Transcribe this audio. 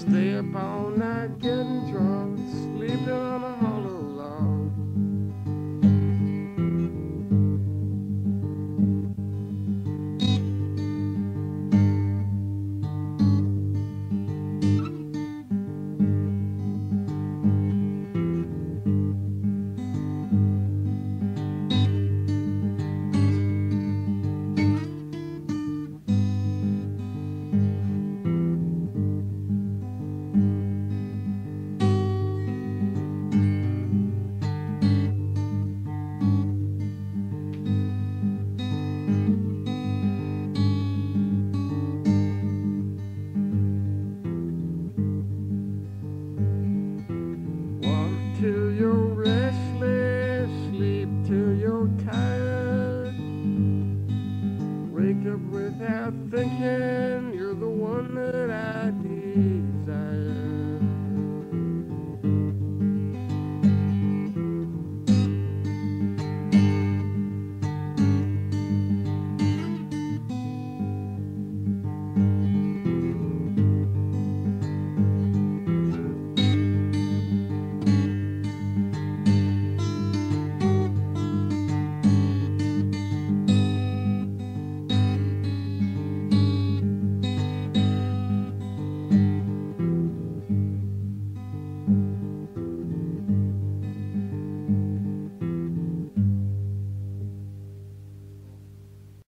stay up all night getting up without thinking. You're the one that I desire.